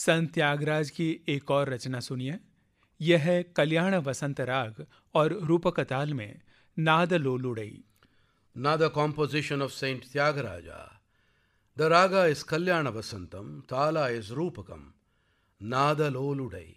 संत त्यागराज की एक और रचना सुनिए यह है कल्याण वसंत राग और रूपक ताल में Nada लोलुड़ई Nada composition of Saint Tyagaraja. The raga is Kalyana Vasantam, Tala is Rupakam, Nada Loludai.